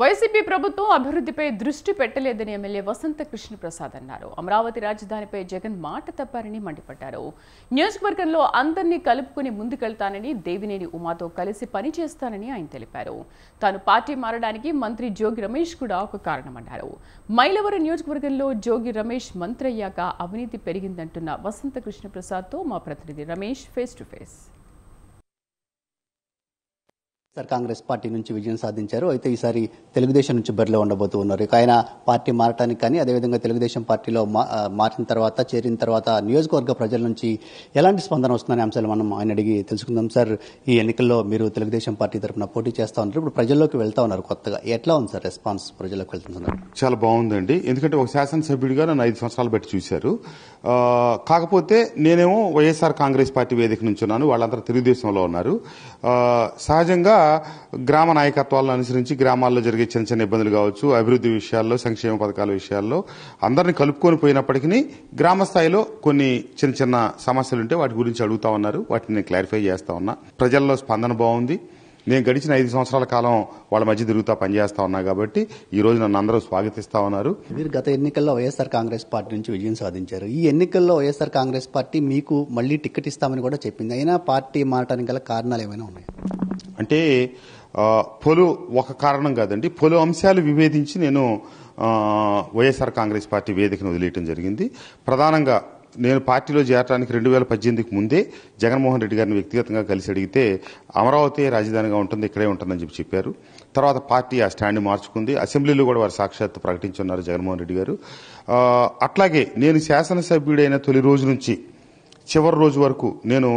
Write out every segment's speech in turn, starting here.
YCP ప్రభుత్వం అభివృద్ధిపై దృష్టి పెట్టలేదని ఎమ్మెల్యే వసంత కృష్ణ ప్రసాద్ అన్నారు. అమరావతి రాజధానిపై జగన్ మాట తప్పారని మండిపడ్డారు. నియోజకవర్గంలో అందరినీ కలుపుకుని ముందుకెళ్తానని దేవినేని ఉమాతో కలిసి పనిచేస్తానని ఆయన తెలిపారు. తాను పార్టీ మారడానికి మంత్రి జోగి రమేష్ కూడా ఒక కారణమన్నారు. మైలవరం నియోజకవర్గంలో జోగి రమేష్ మంత్రి అయ్యాక అవినీతి పెరిగిందంటున్న వసంత కృష్ణ ప్రసాద్తో మా ప్రతినిధి Ramesh face to face sir Congress party నుంచి విజయం సాధించారు. అయితే ఈసారి తెలుగుదేశం నుంచి బరిలో ఉండబోతూ ఉన్నారు ఇక ఆయన పార్టీ మారటానికి కానీ అదేవిధంగా తెలుగుదేశం పార్టీలో మా- మారిన తర్వాత చేరిన తర్వాత నియోజకవర్గ ప్రజల నుంచి ఎలాంటి స్పందన వస్తుందనే అంశాలు మనం ఆయన అడిగి తెలుసుకుందాం. సార్ ఈ ఎన్నికల్లో మీరు తెలుగుదేశం పార్టీ తరఫున పోటీ చేస్తా ఉన్నారు. ఇప్పుడు ప్రజల్లోకి వెళ్తా ఉన్నారు కొత్తగా. ఎట్లా ఉంది సార్ రెస్పాన్స్ ప్రజల్లోకి వెళ్తున్నారు చాలా బాగుందండి. ఎందుకంటే ఒక శాసనసభ్యుడిగా నన్ను ఐదు సంవత్సరాలు బట్టి చూశారు. కాకపోతే నేనేమో వైఎస్ఆర్ కాంగ్రెస్ పార్టీ వేదిక నుంచి ఉన్నాను. వాళ్ళందరూ తెలుగుదేశంలో ఉన్నారు. సహజంగా గ్రామ నాయకత్వాలను అనుసరించి గ్రామాల్లో జరిగే చిన్న చిన్న ఇబ్బందులు కావచ్చు అభివృద్ధి విషయాల్లో సంక్షేమ పథకాల విషయాల్లో అందరిని కలుపుకొని పోయినప్పటికీ గ్రామ స్థాయిలో కొన్ని చిన్న చిన్న సమస్యలు ఉంటే వాటి గురించి అడుగుతా ఉన్నారు. వాటిని నేను క్లారిఫై చేస్తా ఉన్నా. ప్రజల్లో స్పందన బాగుంది. నేను గడిచిన ఐదు సంవత్సరాల కాలం వాళ్ళ మధ్య తిరుగుతా పనిచేస్తా ఉన్నా కాబట్టి ఈ రోజు నన్ను అందరూ స్వాగతిస్తా ఉన్నారు. మీరు గత ఎన్నికల్లో వైఎస్ఆర్ కాంగ్రెస్ పార్టీ నుంచి విజయం సాధించారు. ఈ ఎన్నికల్లో వైఎస్ఆర్ కాంగ్రెస్ పార్టీ మీకు మళ్ళీ టికెట్ ఇస్తామని కూడా చెప్పింది. అయినా పార్టీ మారటానికి గల కారణాలు ఏమైనా ఉన్నాయి? అంటే పలు ఒక కారణం కాదండి. పలు అంశాలు విభేదించి నేను వైఎస్ఆర్ కాంగ్రెస్ పార్టీ వేదికను వదిలేయటం జరిగింది. ప్రధానంగా నేను పార్టీలో చేరడానికి రెండు వేల పద్దెనిమిదికి ముందే జగన్మోహన్ రెడ్డి గారిని వ్యక్తిగతంగా కలిసి అడిగితే అమరావతి రాజధానిగా ఉంటుంది ఇక్కడే ఉంటుందని చెప్పి చెప్పారు. తర్వాత పార్టీ ఆ స్టాండ్ మార్చుకుంది. అసెంబ్లీలో కూడా వారు సాక్షాత్ ప్రకటించున్నారు జగన్మోహన్ రెడ్డి గారు. అట్లాగే నేను శాసనసభ్యుడైన తొలి రోజు నుంచి చివరి రోజు వరకు నేను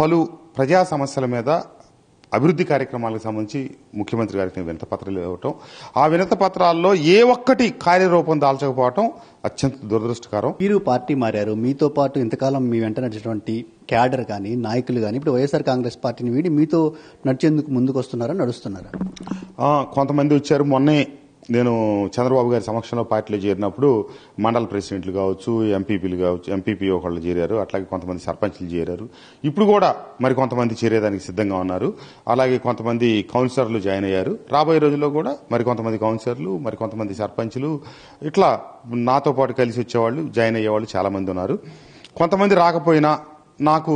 పలు ప్రజా సమస్యల మీద అభివృద్ధి కార్యక్రమాలకు సంబంధించి ముఖ్యమంత్రి గారికి వినత పత్రాలు ఇవ్వటం ఆ వినత పత్రాల్లో ఏ ఒక్కటి కార్యరూపం దాల్చకపోవటం అత్యంత దురదృష్టకరం. మీరు పార్టీ మారారు మీతో పాటు ఇంతకాలం మీ వెంట నడిచినటువంటి క్యాడర్ కానీ నాయకులు కానీ ఇప్పుడు వైఎస్ఆర్ కాంగ్రెస్ పార్టీని వీడి మీతో నడిచేందుకు ముందుకు వస్తున్నారా నడుస్తున్నారా కొంతమంది వచ్చారు మొన్నే నేను చంద్రబాబు గారి సమక్షంలో పార్టీలో చేరినప్పుడు మండల ప్రెసిడెంట్లు కావచ్చు ఎంపీపీలు కావచ్చు ఎంపీపీ ఒకళ్ళు చేరారు అట్లాగే కొంతమంది సర్పంచ్లు చేరారు. ఇప్పుడు కూడా మరి కొంతమంది చేరేదానికి సిద్ధంగా ఉన్నారు. అలాగే కొంతమంది కౌన్సిలర్లు జాయిన్ అయ్యారు. రాబోయే రోజుల్లో కూడా మరి కొంతమంది కౌన్సిలర్లు మరి కొంతమంది సర్పంచ్లు ఇట్లా నాతో పాటు కలిసి వచ్చేవాళ్ళు జాయిన్ అయ్యేవాళ్ళు చాలామంది ఉన్నారు. కొంతమంది రాకపోయినా నాకు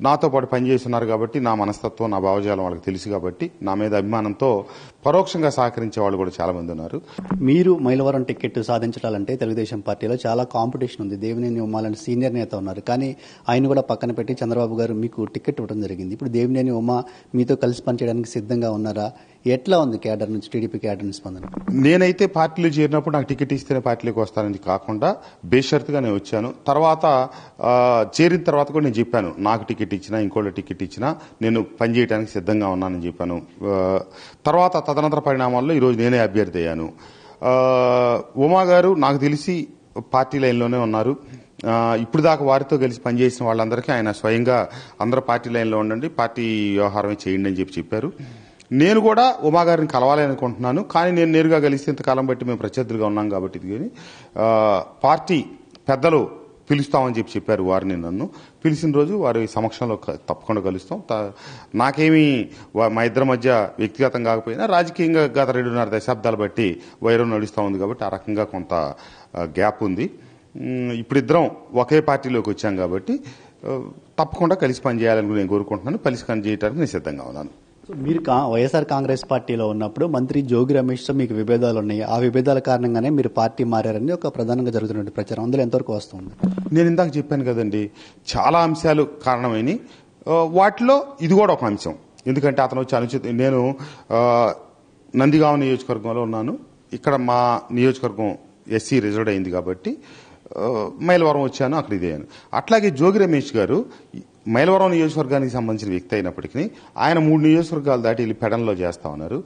నాతో పాటు పనిచేస్తున్నారు కాబట్టి నా మనస్తత్వం నా భావజాలం వాళ్ళకి తెలుసు కాబట్టి నా మీద అభిమానంతో పరోక్షంగా సహకరించే వాళ్ళు కూడా చాలా మంది ఉన్నారు. మీరు మైలవరం టికెట్ సాధించాలంటే తెలుగుదేశం పార్టీలో చాలా కాంపిటీషన్ ఉంది. దేవినేని ఉమ్మాలని సీనియర్ నేత ఉన్నారు. కానీ ఆయన కూడా పక్కన పెట్టి చంద్రబాబు గారు మీకు టికెట్ ఇవ్వడం జరిగింది. ఇప్పుడు దేవినేని ఉమా మీతో కలిసి పనిచేయడానికి సిద్ధంగా ఉన్నారా? ఎట్లా ఉంది క్యాడర్ నుంచి టీడీపీ క్యాడర్ నుంచి స్పందన? నేనైతే పార్టీలో చేరినప్పుడు నాకు టికెట్ ఇస్తేనే పార్టీలోకి వస్తానని కాకుండా బేషరతుగా నేను వచ్చాను. తర్వాత చేరిన తర్వాత కూడా నేను చెప్పాను నాకు టికెట్ ఇచ్చినా ఇంకోళ్ళ టికెట్ ఇచ్చినా నేను పనిచేయడానికి సిద్ధంగా ఉన్నానని చెప్పాను. తర్వాత తదనంతర పరిణామాల్లో ఈరోజు నేనే అభ్యర్థి అయ్యాను. ఉమా గారు నాకు తెలిసి పార్టీ లైన్లోనే ఉన్నారు. ఇప్పుడు దాకా వారితో కలిసి పనిచేసిన వాళ్ళందరికీ ఆయన స్వయంగా అందరూ పార్టీ లైన్లో ఉండండి పార్టీ వ్యవహారమే చేయండి అని చెప్పి చెప్పారు. నేను కూడా ఉమాగారిని కలవాలి అనుకుంటున్నాను కానీ నేను నేరుగా కలిసి ఇంతకాలం బట్టి మేము ప్రత్యర్థులుగా ఉన్నాం కాబట్టి ఇది కానీ పార్టీ పెద్దలు పిలుస్తామని చెప్పి చెప్పారు వారిని నన్ను. పిలిచిన రోజు వారి సమక్షంలో క- తప్పకుండా కలుస్తాం. నాకేమీ మా ఇద్దరి మధ్య వ్యక్తిగతం కాకపోయినా రాజకీయంగా గత రెండున్నర దశాబ్దాలు బట్టి వైరం నడుస్తూ ఉంది కాబట్టి ఆ రకంగా కొంత గ్యాప్ ఉంది. ఇప్పుడిద్దరం ఒకే పార్టీలోకి వచ్చాం కాబట్టి తప్పకుండా కలిసి పనిచేయాలని నేను కోరుకుంటున్నాను. కలిసి పనిచేయడానికి నేను సిద్ధంగా ఉన్నాను. సో మీరు కా- వైఎస్ఆర్ కాంగ్రెస్ పార్టీలో ఉన్నప్పుడు మంత్రి జోగి రమేష్తో మీకు విభేదాలు ఉన్నాయి. ఆ విభేదాల కారణంగానే మీరు పార్టీ మారారని ఒక ప్రధానంగా జరుగుతున్న ప్రచారం అందులో ఎంతవరకు వస్తుంది? నేను ఇందాక చెప్పాను కదండి చాలా అంశాలు కారణమైనవి వాటిలో ఇది కూడా ఒక అంశం. ఎందుకంటే అతను వచ్చి అనుచిత నేను ఆ, నందిగామ నియోజకవర్గంలో ఉన్నాను. ఇక్కడ మా నియోజకవర్గం ఎస్సీ రిజర్వ్ అయింది కాబట్టి మైలవరం వచ్చాను అక్కడ ఇదేను అట్లాగే జోగి రమేష్ గారు మైలవరం నియోజకవర్గానికి సంబంధించిన వ్యక్తి అయినప్పటికీ ఆయన మూడు నియోజకవర్గాలు దాటి వెళ్ళి పెడన్లో చేస్తా ఉన్నారు.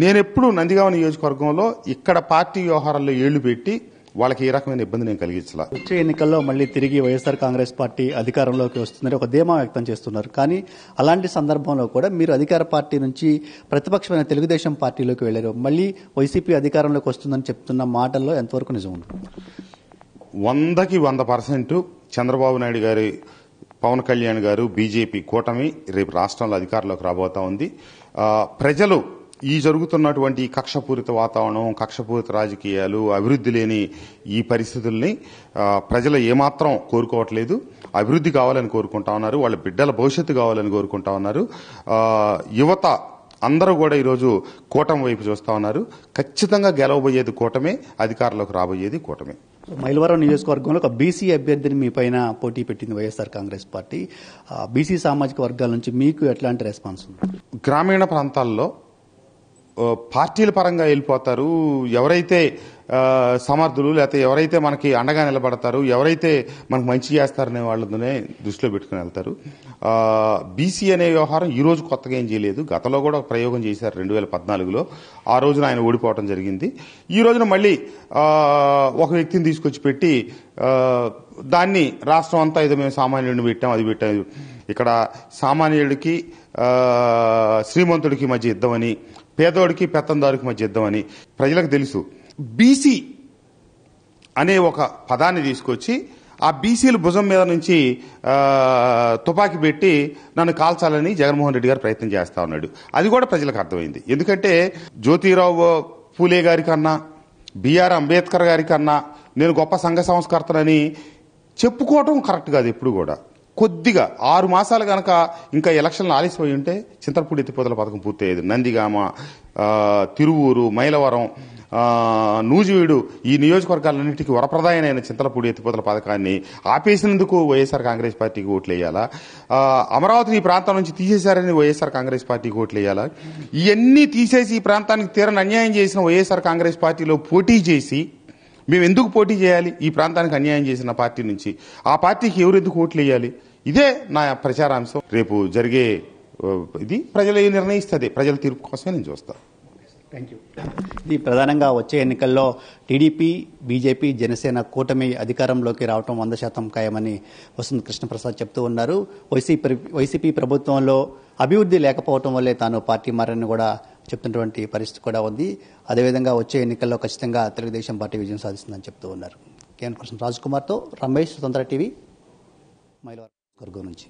నేనెప్పుడు నందిగామ నియోజకవర్గంలో ఇక్కడ పార్టీ వ్యవహారాల్లో ఏళ్ళు పెట్టి వాళ్ళకి ఏ రకమైన ఇబ్బంది నేను కలిగించాల. వచ్చే ఎన్నికల్లో మళ్ళీ తిరిగి వైఎస్ఆర్ కాంగ్రెస్ పార్టీ అధికారంలోకి వస్తుందని ఒక ధీమా వ్యక్తం చేస్తున్నారు. కానీ అలాంటి సందర్భంలో కూడా మీరు అధికార పార్టీ నుంచి ప్రతిపక్షమైన తెలుగుదేశం పార్టీలోకి వెళ్ళారు మళ్ళీ వైసీపీ అధికారంలోకి వస్తుందని చెప్తున్న మాటల్లో ఎంతవరకు నిజం ఉంది? వందకి వంద పర్సెంట్ చంద్రబాబు నాయుడు గారి పవన్ కళ్యాణ్ గారు బీజేపీ కూటమి రేపు రాష్ట్రంలో అధికారంలోకి రాబోతా ఉంది. ప్రజలు ఈ జరుగుతున్నటువంటి కక్షపూరిత వాతావరణం కక్షపూరిత రాజకీయాలు అభివృద్ధి లేని ఈ పరిస్థితుల్ని ప్రజలు ఏమాత్రం కోరుకోవట్లేదు. అభివృద్ధి కావాలని కోరుకుంటా ఉన్నారు. వాళ్ళ బిడ్డల భవిష్యత్తు కావాలని కోరుకుంటా ఉన్నారు. యువత అందరూ కూడా ఈరోజు కూటమి వైపు చూస్తూ ఉన్నారు. ఖచ్చితంగా గెలవబోయేది కూటమే అధికారంలోకి రాబోయేది కూటమే. మైలవరం నియోజకవర్గంలో ఒక బీసీ అభ్యర్థిని మీ పైన పోటీ పెట్టింది వైఎస్ఆర్ కాంగ్రెస్ పార్టీ. బీసీ సామాజిక వర్గాల నుంచి మీకు ఎట్లాంటి రెస్పాన్స్ ఉంది? గ్రామీణ ప్రాంతాల్లో పార్టీల పరంగా వెళ్ళిపోతారు. ఎవరైతే సమర్థులు లేకపోతే ఎవరైతే మనకి అండగా నిలబడతారు ఎవరైతే మనకు మంచి చేస్తారనే వాళ్ళనే దృష్టిలో పెట్టుకుని వెళ్తారు. బీసీ అనే వ్యవహారం ఈ రోజు కొత్తగా ఏం చేయలేదు. గతంలో కూడా ప్రయోగం చేశారు రెండు వేల పద్నాలుగులో. ఆ రోజున ఆయన ఓడిపోవడం జరిగింది. ఈ రోజున మళ్ళీ ఒక వ్యక్తిని తీసుకొచ్చి పెట్టి దాన్ని రాష్ట్రం అంతా ఏదో మేము సామాన్యుడిని పెట్టాం అది పెట్టాం. ఇక్కడ సామాన్యుడికి శ్రీమంతుడికి మధ్య యుద్ధమని పేదోడికి పెత్తందారుకి మధ్య యుద్ధమని ప్రజలకు తెలుసు. బీసీ అనే ఒక పదాన్ని తీసుకొచ్చి ఆ బీసీల భుజం మీద నుంచి తుపాకీ పెట్టి నన్ను కాల్చాలని జగన్మోహన్ రెడ్డి గారు ప్రయత్నం చేస్తా ఉన్నాడు. అది కూడా ప్రజలకు అర్థమైంది. ఎందుకంటే జ్యోతిరావు పూలే గారి కన్నా బిఆర్ అంబేద్కర్ గారి కన్నా నేను గొప్ప సంఘ సంస్కర్తనని చెప్పుకోవటం కరెక్ట్ కాదు ఎప్పుడు కూడా. కొద్దిగా ఆరు మాసాలు కనుక ఇంకా ఎలక్షన్లు ఆలస్యమై ఉంటే చింతలపూడి ఎత్తిపోతల పథకం పూర్తయ్యేది. నందిగామ తిరువూరు మైలవరం నూజివీడు ఈ నియోజకవర్గాలన్నింటికి వరప్రదాయమైన చింతలపూడి ఎత్తిపోతల పథకాన్ని ఆపేసినందుకు వైఎస్ఆర్ కాంగ్రెస్ పార్టీకి ఓట్లు వేయాలా అమరావతిని ఈ ప్రాంతం నుంచి తీసేశారని వైఎస్ఆర్ కాంగ్రెస్ పార్టీకి ఓట్లేయాలా? ఇవన్నీ తీసేసి ఈ ప్రాంతానికి తీరని అన్యాయం చేసిన వైఎస్ఆర్ కాంగ్రెస్ పార్టీలో పోటీ చేసి మేము ఎందుకు పోటీ చేయాలి? ఈ ప్రాంతానికి అన్యాయం చేసిన పార్టీ నుంచి. ఆ పార్టీకి ఎవరెందుకు ఓట్లు వేయాలి ఇదే నా ప్రచారాంశం. రేపు జరిగే ఇది ప్రజలు నిర్ణయిస్తుంది. ప్రజల తీర్పు కోసమే నేను చూస్తాను థ్యాంక్ యూ ఇది ప్రధానంగా వచ్చే ఎన్నికల్లో టీడీపీ బీజేపీ జనసేన కూటమి అధికారంలోకి రావటం వంద శాతం ఖాయమని వసంత్ కృష్ణప్రసాద్ చెప్తూ ఉన్నారు. వైసీపీ వైసీపీ ప్రభుత్వంలో అభివృద్ధి లేకపోవటం వల్లే తాను పార్టీ మారని కూడా చెప్తున్నటువంటి పరిస్థితి కూడా ఉంది. అదేవిధంగా వచ్చే ఎన్నికల్లో ఖచ్చితంగా తెలుగుదేశం పార్టీ విజయం సాధిస్తుందని చెప్తూ ఉన్నారు. కేఎన్ కృష్ణ రాజ్ కుమార్తో రమేష్ స్వతంత్ర టీవీ మైలవరం. వర్గం నుంచి